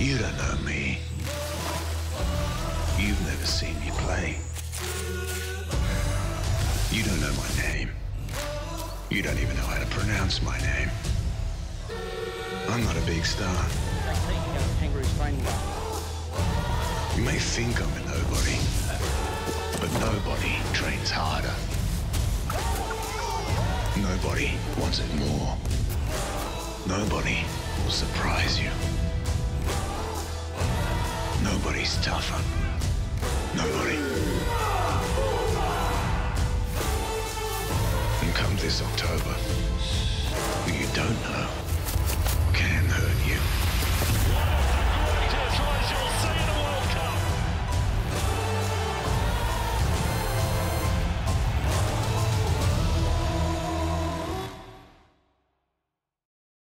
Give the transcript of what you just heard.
You don't know me. You've never seen me play. You don't know my name. You don't even know how to pronounce my name. I'm not a big star. You may think I'm a nobody, but nobody trains harder. Nobody wants it more. Nobody will surprise you. Nobody's tougher. Nobody. And come this October,